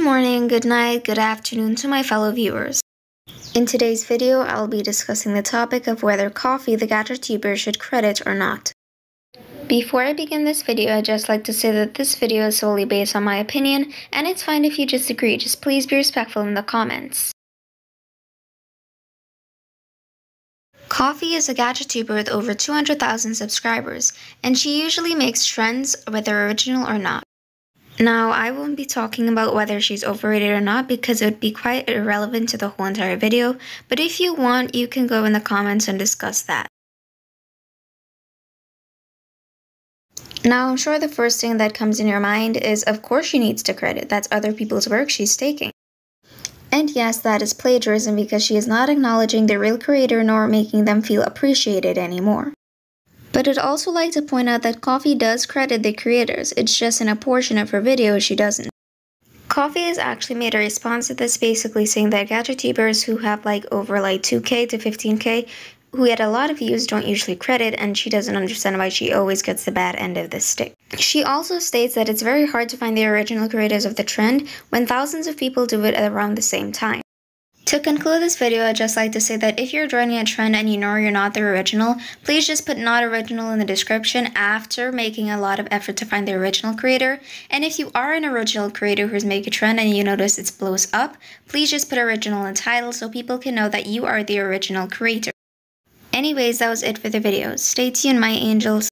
Good morning, good night, good afternoon to my fellow viewers. In today's video, I'll be discussing the topic of whether Coffee the Gacha tuber should credit or not. Before I begin this video, I'd just like to say that this video is solely based on my opinion, and it's fine if you disagree, just please be respectful in the comments. Coffee is a Gacha tuber with over 200,000 subscribers, and she usually makes trends whether original or not. Now, I won't be talking about whether she's overrated or not because it would be quite irrelevant to the whole entire video, but if you want, you can go in the comments and discuss that. Now, I'm sure the first thing that comes in your mind is, of course, she needs to credit. That's other people's work she's taking. And yes, that is plagiarism because she is not acknowledging the real creator nor making them feel appreciated anymore. But I'd also like to point out that Coffee does credit the creators, it's just in a portion of her video she doesn't. Coffee has actually made a response to this basically saying that Gacha tubers who have like over like 2k to 15k who had a lot of views don't usually credit and she doesn't understand why she always gets the bad end of the stick. She also states that it's very hard to find the original creators of the trend when thousands of people do it at around the same time. To conclude this video, I'd just like to say that if you're joining a trend and you know you're not the original, please just put not original in the description after making a lot of effort to find the original creator. And if you are an original creator who's making a trend and you notice it blows up, please just put original in title so people can know that you are the original creator. Anyways, that was it for the video. Stay tuned, my angels.